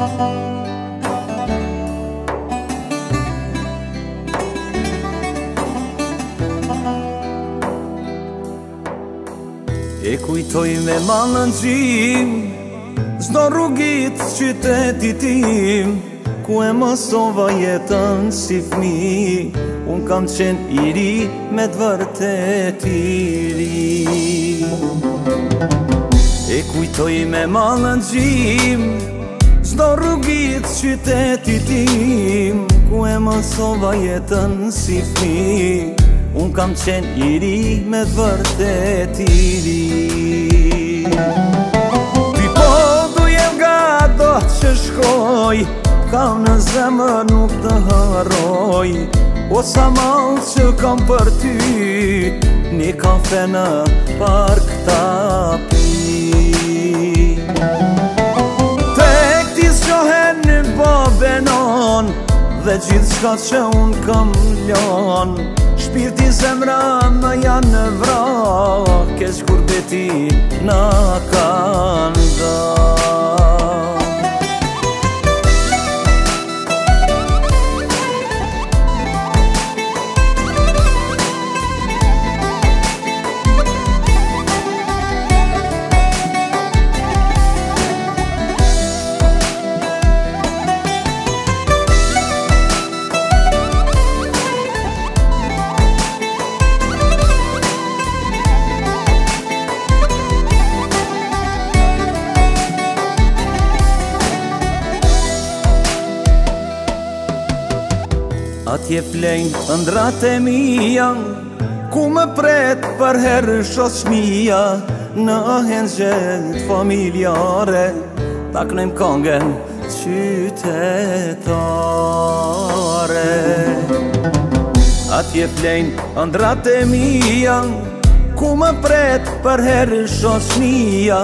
E kujtoj me malën gjim Zdo rrugit qytetit tim Ku e mësova jetën si fmi Unë kam qenë iri me dëvërtet iri E kujtoj me malën gjim Zdo rrugit qyteti tim Ku e më jetën si fmi Unë kam qenë i ri me të vërtet i ri Ti po du jem ga do që shkoj Kam në zemë nuk të haroj O po sa malë që kam për ty Një kafe në park të api dhe gjithë shka që unë kam lënë Shpirti zemra më janë në vra Kesh kur beti në Atje flenjë të ndratë e mija Ku më pretë për herë shosë shmija Në ahen familjare Ta kënëm kongën qytetare Atje flenjë të ndratë e mija Ku më pretë për herë shosë shmija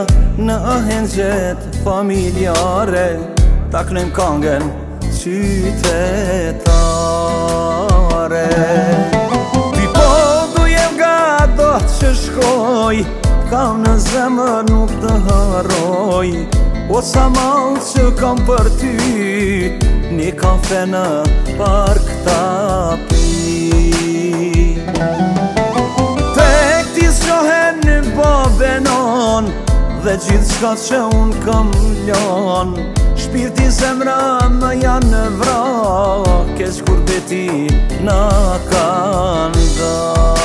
Në ahen familjare Ta kënëm kongën qytetare që shkoj Kam në zemër nuk të haroj O po sa malë që kam për ty Një kafe në park të api Të e këti shohen në benon Dhe gjithë shka që unë kam ljon Shpirti zemra më janë në vra Kesh kur beti në kanë dhe